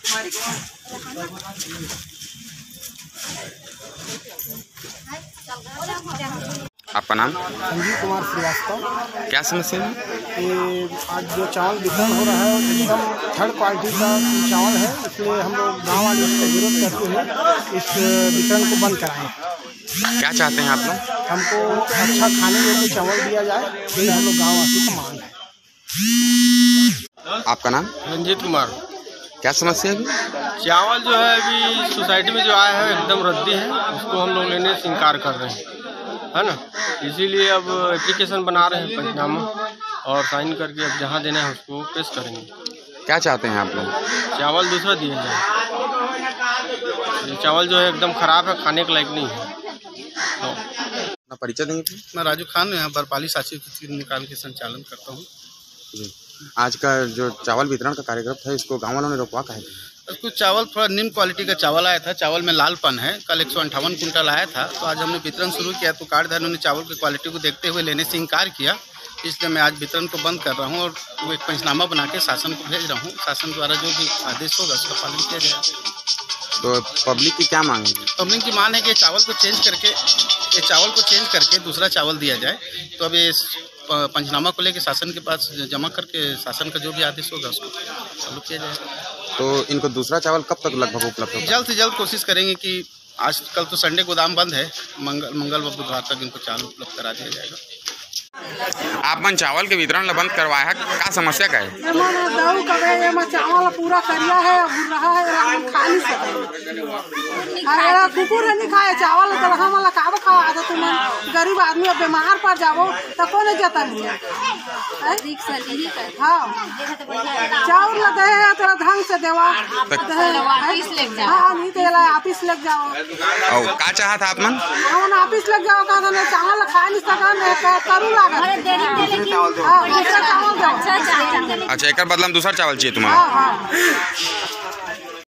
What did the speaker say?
राजकुमारी को आपका नाम? संजीव कुमार श्रीवास्तव। क्या समस्या है? ये आज जो चावल वितरण हो रहा है एकदम थर्ड क्वालिटी का चावल है इसलिए हम लोग गाँव वाले इसका विरोध करते हैं इस वितरण को बंद कराएँ। क्या चाहते हैं आप लोग? हमको अच्छा खाने योग्य चावल दिया जाए यही हम लोग गाँव वासी का मांग है। आपका नाम? रंजीत कुमार। क्या समस्या है चावल जो है अभी सोसाइटी में जो आया है एकदम रद्दी है उसको हम लोग लेने से इनकार कर रहे हैं। है ना? इसीलिए अब एप्लीकेशन बना रहे हैं पंचनामा और साइन करके अब जहाँ देना है उसको पेश करेंगे। क्या चाहते हैं आप लोग? चावल दूसरा दिए जाए। ये चावल जो है एकदम खराब है खाने के लायक नहीं है। तो परिचय देंगे? मैं राजू खान यहाँ बरपाली साक्षी निकाल के संचालन करता हूँ। जी। आज का जो चावल वितरण का कार्यक्रम था इसको गाँव वालों ने रोकवा कहा और कुछ चावल थोड़ा निम्न क्वालिटी का चावल आया था चावल में लालपन है। कल एक सौ अंठावन कुंटल आया था। तो आज हमने वितरण शुरू किया तो कार्डधारियों ने चावल की क्वालिटी को देखते हुए लेने से इनकार किया। इसलिए मैं आज वितरण को बंद कर रहा हूँ और वो एक पंचनामा बना के शासन को भेज रहा हूँ। शासन द्वारा जो भी आदेश होगा उसका पालन किया जाएगा। तो पब्लिक की क्या मांग है? पब्लिक की मांग है कि चावल को चेंज करके ये चावल को चेंज करके दूसरा चावल दिया जाए। तो अब ये पंचनामा को लेके शासन के पास जमा करके शासन का जो भी आदेश होगा उसको चालू किया जाएगा तो इनको दूसरा चावल कब तक लगभग उपलब्ध होगा? जल्द से जल्द कोशिश करेंगे कि आज कल तो संडे गोदाम बंद है मंगल मंगल व बुधवार तक इनको चावल उपलब्ध करा दिया जाएगा। आप मन चावल के वितरण ला बंद करवाया है क्या समस्या का है चावल पूरा करिया है रहा है हम खा नहीं अरे कुकुर नहीं खाए चावल तो हम वाला काब खा तो तुम गरीब आदमी अब बीमार पड़ जाओ तो कौन जता नहीं हाँ? चावल ला दे है तेरा ढंग से देवा। हाँ? नहीं तो ऑफ़िस लग जाओ। क्या चाहा था आप मन? हम ऑफ़िस लग जाओ कहा था चावल खा नहीं सका मैं करू लागत। हाँ अच्छा एक बदला में दूसरा चावल चाहिए तुम्हारा। हाँ हाँ।